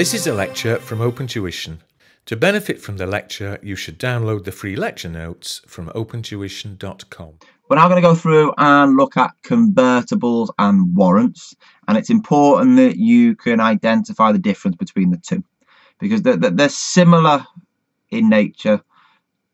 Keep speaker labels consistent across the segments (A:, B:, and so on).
A: This is a lecture from Open Tuition. To benefit from the lecture, you should download the free lecture notes from opentuition.com.
B: We're now going to go through and look at convertibles and warrants, and it's important that you can identify the difference between the two because they're, they're similar in nature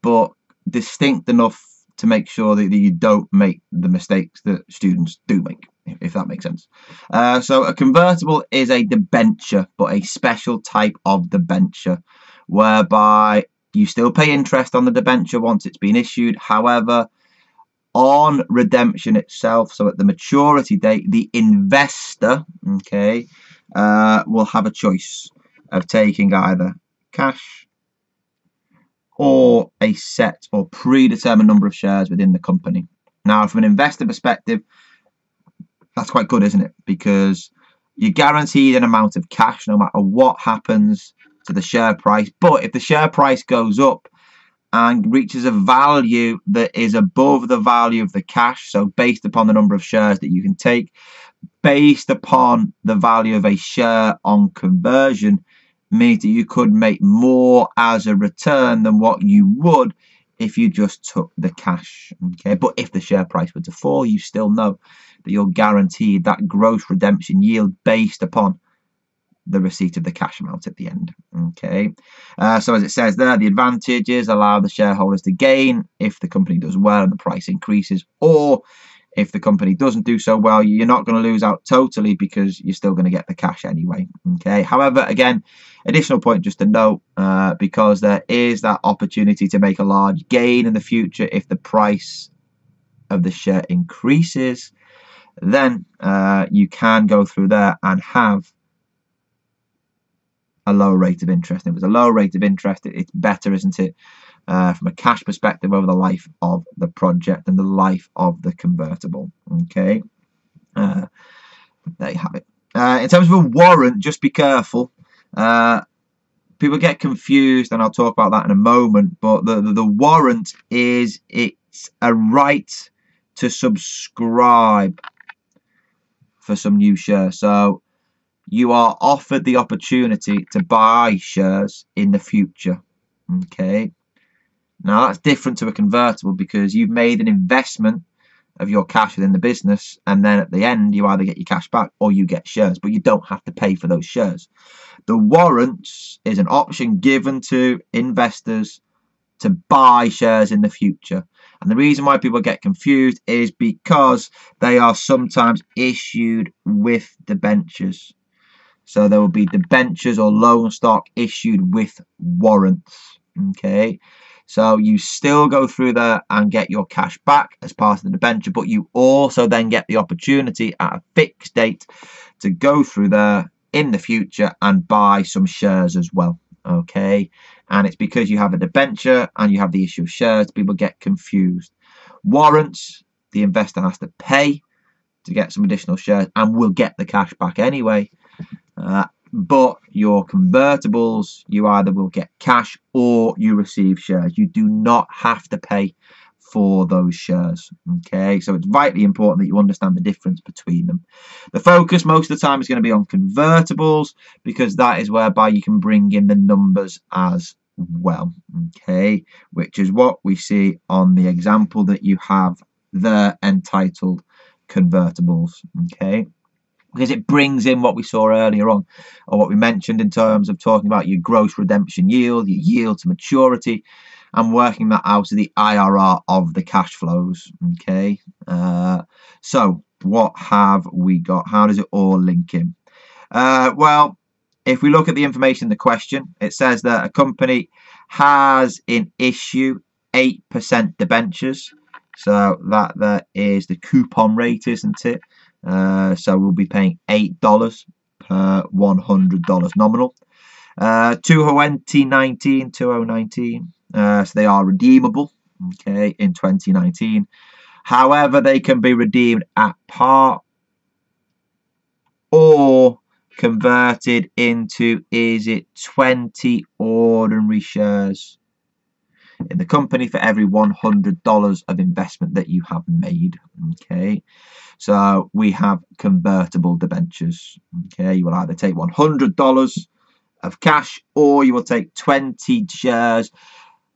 B: but distinct enough to make sure that, you don't make the mistakes that students do make, if that makes sense. Uh, so a convertible is a debenture, but a special type of debenture, whereby you still pay interest on the debenture once it's been issued. However, on redemption itself, so at the maturity date, the investor, okay, uh, will have a choice of taking either cash or a set or predetermined number of shares within the company. Now, from an investor perspective, that's quite good, isn't it? Because you're guaranteed an amount of cash no matter what happens to the share price. But if the share price goes up and reaches a value that is above the value of the cash, so based upon the number of shares that you can take, based upon the value of a share on conversion, means that you could make more as a return than what you would if you just took the cash. Okay, but if the share price were to fall, you still know that you're guaranteed that gross redemption yield based upon the receipt of the cash amount at the end. Okay, uh, so as it says there, the advantages allow the shareholders to gain if the company does well and the price increases, or if the company doesn't do so well, you're not going to lose out totally because you're still going to get the cash anyway. Okay. However, again, additional point just to note uh, because there is that opportunity to make a large gain in the future if the price of the share increases, then uh, you can go through there and have a lower rate of interest. If it's a lower rate of interest, it's better, isn't it? uh, from a cash perspective over the life of the project and the life of the convertible. Okay, uh, there you have it. Uh, in terms of a warrant, just be careful. Uh, people get confused, and I'll talk about that in a moment. But the, the, the warrant is it's a right to subscribe for some new shares. So you are offered the opportunity to buy shares in the future. Okay. Now that's different to a convertible because you've made an investment of your cash within the business and then at the end you either get your cash back or you get shares but you don't have to pay for those shares. The warrants is an option given to investors to buy shares in the future. And the reason why people get confused is because they are sometimes issued with debentures. So there will be debentures or loan stock issued with warrants. Okay. So you still go through there and get your cash back as part of the debenture, but you also then get the opportunity at a fixed date to go through there in the future and buy some shares as well. Okay, and it's because you have a debenture and you have the issue of shares, people get confused. Warrants, the investor has to pay to get some additional shares and will get the cash back anyway. Uh, but your convertibles, you either will get cash or you receive shares. You do not have to pay for those shares. Okay, so it's vitally important that you understand the difference between them. The focus most of the time is going to be on convertibles because that is whereby you can bring in the numbers as well. Okay, which is what we see on the example that you have there entitled convertibles. Okay because it brings in what we saw earlier on, or what we mentioned in terms of talking about your gross redemption yield, your yield to maturity, and working that out of the IRR of the cash flows. Okay, uh, so what have we got? How does it all link in? Uh, well, if we look at the information in the question, it says that a company has in issue 8% debentures. So that that is the coupon rate, isn't it? Uh, so we'll be paying $8 per $100 nominal. Uh, 2019, 2019. Uh, so they are redeemable, okay, in 2019. However, they can be redeemed at par or converted into, is it 20 ordinary shares in the company for every $100 of investment that you have made, okay. So we have convertible debentures. Okay, you will either take $100 of cash, or you will take 20 shares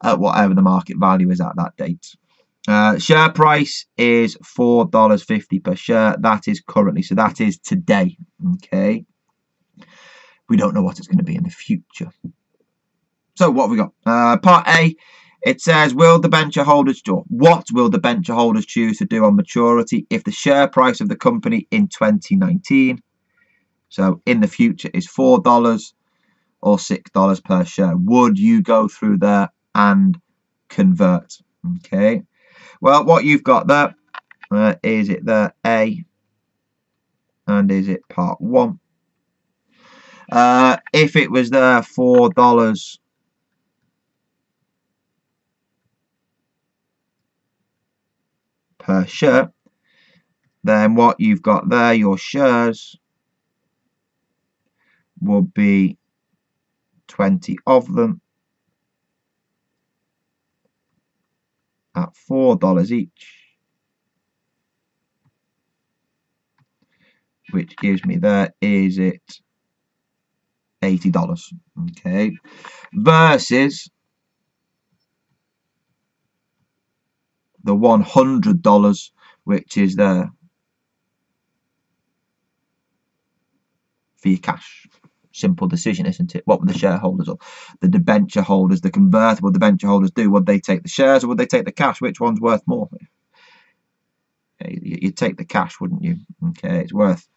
B: at whatever the market value is at that date. Uh, share price is $4.50 per share. That is currently, so that is today. Okay. We don't know what it's going to be in the future. So what have we got? Uh, part A, it says, will the debenture holders do? What will the debenture holders choose to do on maturity if the share price of the company in 2019, so in the future, is $4 or $6 per share? Would you go through there and convert? Okay. Well, what you've got there uh, is it the A and is it part one? Uh, if it was there four dollars per share, then what you've got there, your shares, will be 20 of them at $4 each. Which gives me there, is it $80? Okay. Versus the $100 which is there for your cash. Simple decision, isn't it? What would the shareholders or the debenture holders, the convertible debenture holders do? Would they take the shares or would they take the cash? Which one's worth more? You'd take the cash, wouldn't you? Okay, it's worth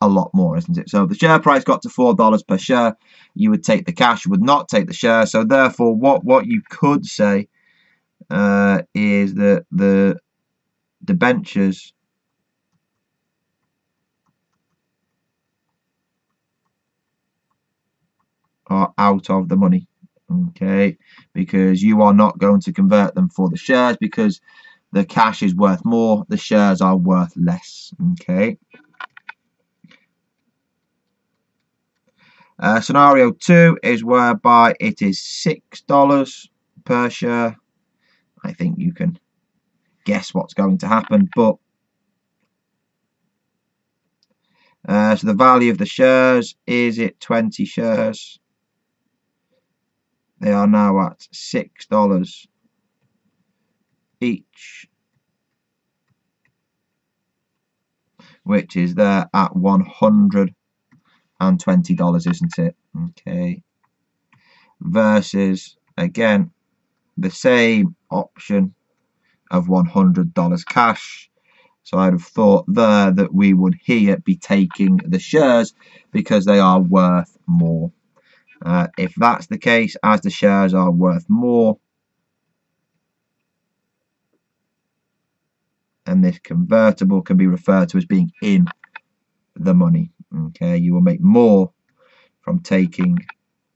B: a lot more, isn't it? So if the share price got to four dollars per share, you would take the cash, you would not take the share. So therefore, what what you could say uh, is that the debentures are out of the money okay? Because you are not going to convert them for the shares because the cash is worth more the shares are worth less okay? Uh, scenario two is whereby it is six dollars per share. I think you can guess what's going to happen but uh, so the value of the shares is it 20 shares they are now at six dollars each which is there at one hundred and twenty dollars isn't it? Okay. Versus again the same option of $100 cash. So I'd have thought there that we would here be taking the shares because they are worth more uh, if that's the case, as the shares are worth more, and this convertible can be referred to as being in the money. Okay, you will make more from taking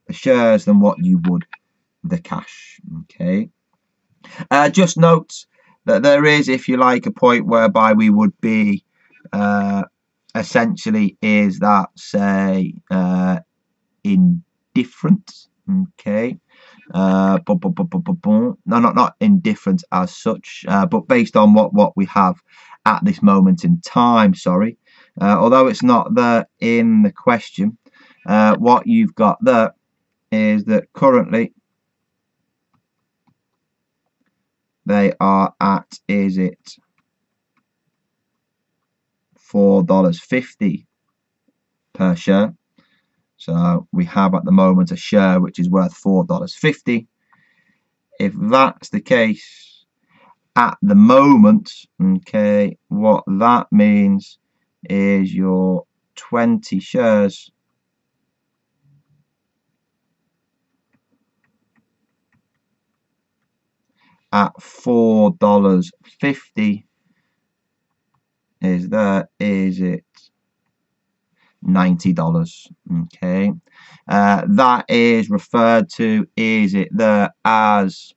B: the shares than what you would the cash. Okay, uh, just note that there is, if you like, a point whereby we would be uh, essentially is that say uh, in different. Okay. Uh. No, not not indifferent as such, uh, but based on what what we have at this moment in time. Sorry, uh, although it's not there in the question, uh, what you've got there is that currently they are at is it four dollars fifty per share so we have at the moment a share which is worth $4.50. If that's the case, at the moment, okay, what that means is your 20 shares at $4.50 is there, is it $90 okay. Uh, that is referred to is it there as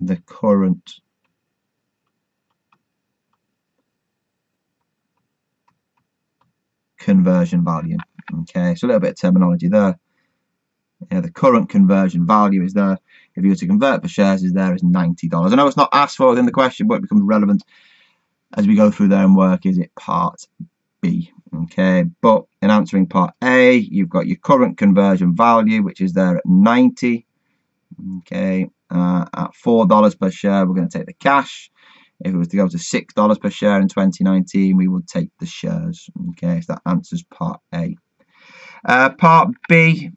B: the current conversion value? Okay so a little bit of terminology there. Yeah, the current conversion value is there. If you were to convert for shares is there is $90 I know it's not asked for within the question but it becomes relevant as we go through there and work is it part B. Okay, but in answering part A, you've got your current conversion value, which is there at 90. Okay, uh, at $4 per share, we're going to take the cash. If it was to go to $6 per share in 2019, we would take the shares. Okay, so that answers part A. Uh, part B,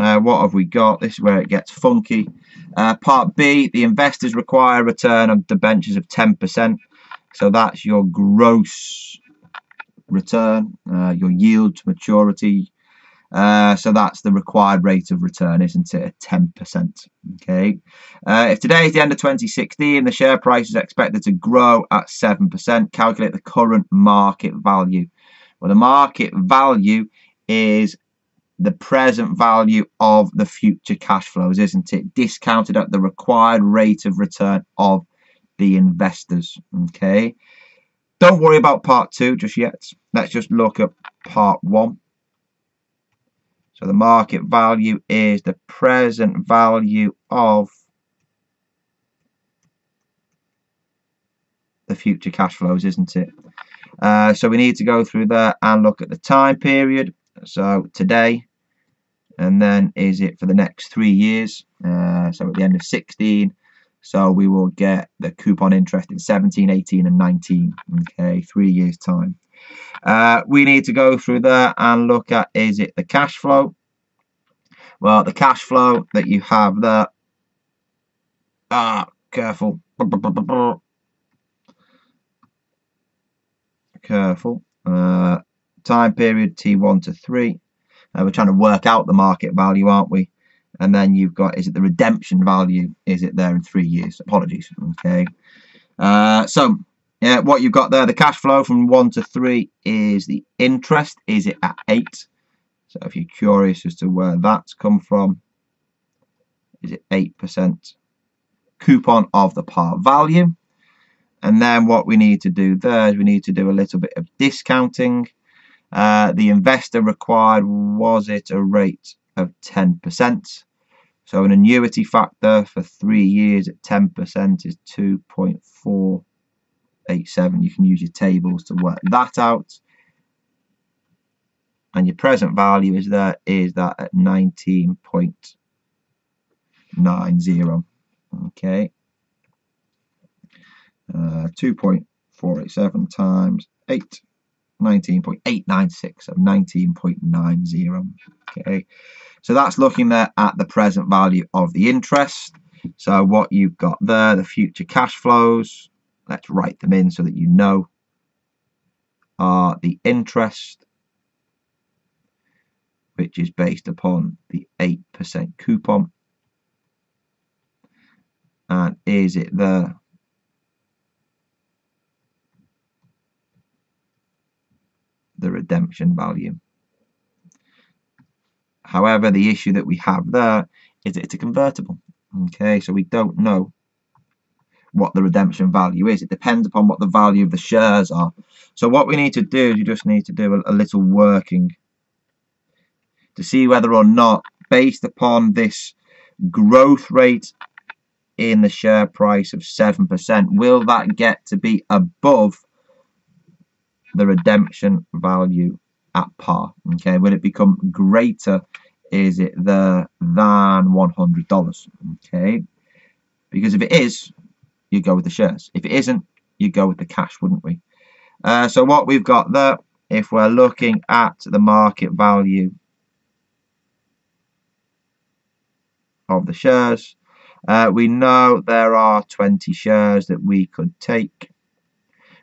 B: Uh, what have we got? This is where it gets funky. Uh, part B, the investors require a return of debentures of 10%. So that's your gross return, uh, your yield to maturity. Uh, so that's the required rate of return, isn't it? 10%. Okay. Uh, if today is the end of 2016, the share price is expected to grow at 7%. Calculate the current market value. Well, the market value is the present value of the future cash flows, isn't it? Discounted at the required rate of return of the investors. Okay. Don't worry about part two just yet. Let's just look at part one. So the market value is the present value of the future cash flows, isn't it? Uh, so we need to go through there and look at the time period. So today, and then is it for the next three years? Uh, so at the end of 16 so we will get the coupon interest in 17 18 and 19 okay three years time. Uh, we need to go through there and look at is it the cash flow? Well the cash flow that you have there ah careful. Careful. Uh, time period t1 to 3 uh, we're trying to work out the market value, aren't we? And then you've got, is it the redemption value? Is it there in three years? Apologies. Okay. Uh, so, yeah, what you've got there, the cash flow from 1 to 3 is the interest. Is it at 8? So if you're curious as to where that's come from, is it 8% coupon of the par value? And then what we need to do there is we need to do a little bit of discounting. Uh, the investor required was it a rate of 10%. So an annuity factor for three years at 10% is 2.487. You can use your tables to work that out. And your present value is there is that at 19.90. Okay. Uh, 2.487 times 8 19.896 of 19.90 okay. So that's looking there at the present value of the interest. So what you've got there the future cash flows let's write them in so that you know are the interest which is based upon the 8% coupon. And is it there the redemption value. However, the issue that we have there is it's a convertible. Okay, so we don't know what the redemption value is. It depends upon what the value of the shares are. So what we need to do is you just need to do a, a little working to see whether or not, based upon this growth rate in the share price of 7%, will that get to be above the redemption value at par. Okay, will it become greater? Is it there than $100? Okay, because if it is, you go with the shares. If it isn't, you go with the cash, wouldn't we? Uh, so what we've got there, if we're looking at the market value of the shares, uh, we know there are 20 shares that we could take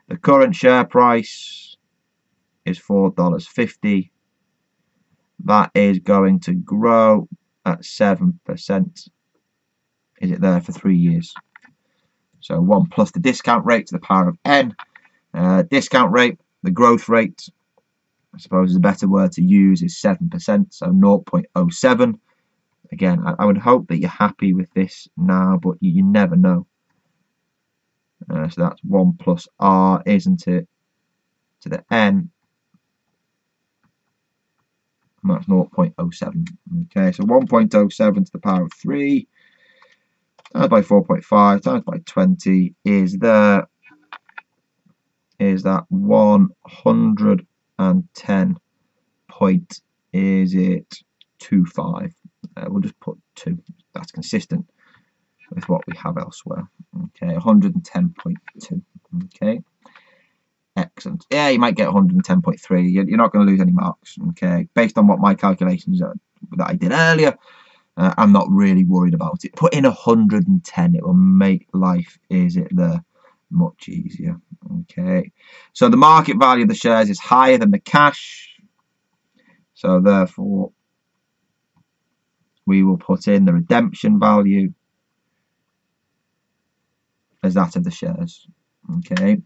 B: the current share price is $4.50. That is going to grow at 7%. Is it there for three years? So 1 plus the discount rate to the power of n. Uh, discount rate, the growth rate, I suppose is a better word to use, is 7%, so 0.07. Again, I, I, would hope that you're happy with this now, but you, you never know. Uh, so that's 1 plus r, isn't it, to the n. And that's 0.07. Okay, so 1.07 to the power of 3. times by 4.5 times by 20 is the is that 110 point is it 25 uh, we'll just put 2 that's consistent with what we have elsewhere. Okay 110.2 okay. Excellent. Yeah you might get 110.3 you're not going to lose any marks. Okay based on what my calculations are, that I did earlier uh, I'm not really worried about it. Put in 110 it will make life is it the much easier. Okay, so the market value of the shares is higher than the cash, so therefore we will put in the redemption value as that of the shares. Okay,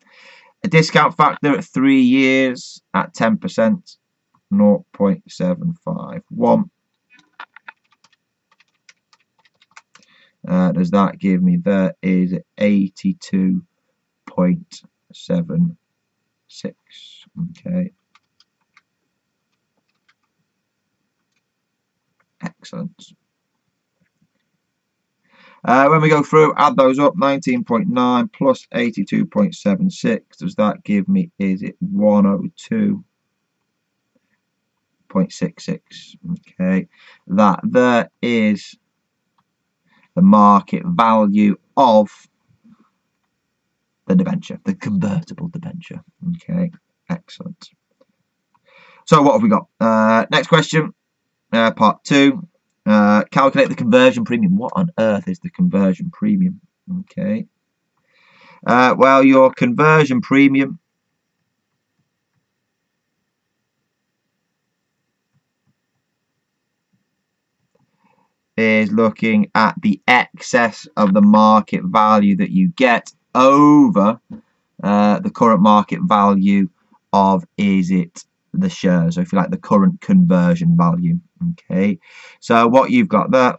B: a discount factor at three years at 10%, 0.751. Uh, does that give me there is 82.76 okay excellent uh, when we go through add those up 19.9 plus 82.76 does that give me is it 102.66 okay that there is the market value of the debenture, the convertible debenture. Okay, excellent. So what have we got? Uh, next question, uh, part two. Uh, calculate the conversion premium. What on earth is the conversion premium? Okay. Uh, well, your conversion premium is looking at the excess of the market value that you get over uh, the current market value of is it the shares, so if you like the current conversion value. Okay, so what you've got there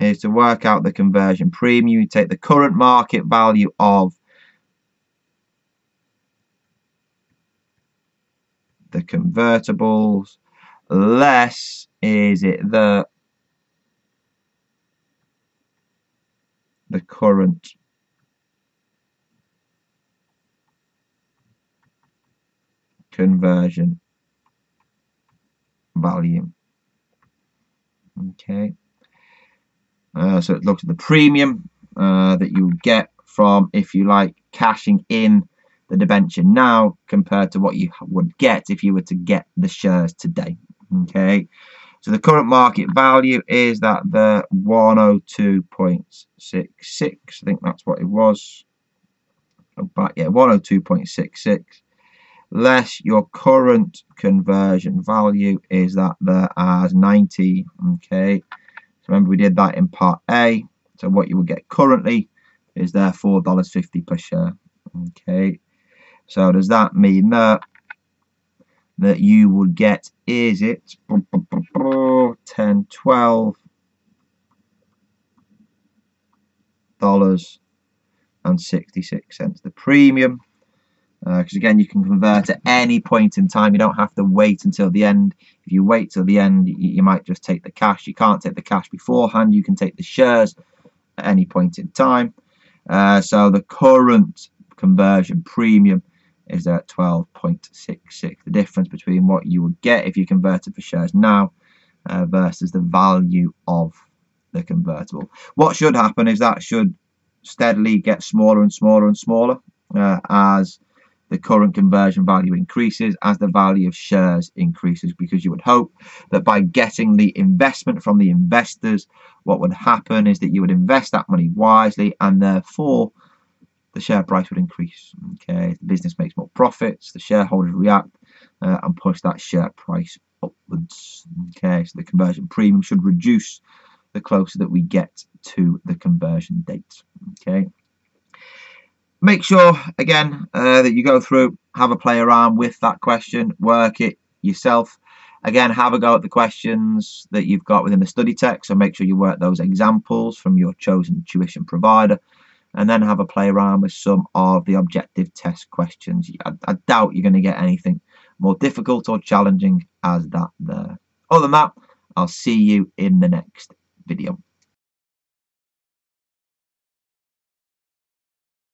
B: is to work out the conversion premium, you take the current market value of the convertibles. Less is it the the current conversion value. Okay, uh, so it looks at the premium uh, that you get from, if you like, cashing in the debenture now compared to what you would get if you were to get the shares today. Okay, so the current market value is that the 102.66. I think that's what it was. Go back, yeah, 102.66. Less your current conversion value is that there as 90. Okay. So remember we did that in part A. So what you will get currently is there $4.50 per share. Okay. So does that mean that that you would get is it 10 12 dollars and 66 cents the premium because uh, again you can convert at any point in time. You don't have to wait until the end. If you wait till the end you, you might just take the cash. You can't take the cash beforehand. You can take the shares at any point in time. Uh, so the current conversion premium is at 12.66. The difference between what you would get if you converted for shares now uh, versus the value of the convertible. What should happen is that should steadily get smaller and smaller and smaller uh, as the current conversion value increases as the value of shares increases because you would hope that by getting the investment from the investors what would happen is that you would invest that money wisely and therefore the share price would increase. Okay, the business makes more profits, the shareholders react uh, and push that share price upwards. Okay, so the conversion premium should reduce the closer that we get to the conversion date. Okay, make sure again uh, that you go through, have a play around with that question, work it yourself. Again, have a go at the questions that you've got within the study text, so make sure you work those examples from your chosen tuition provider and then have a play around with some of the objective test questions. I, I doubt you're going to get anything more difficult or challenging as that there. Other than that, I'll see you in the next video.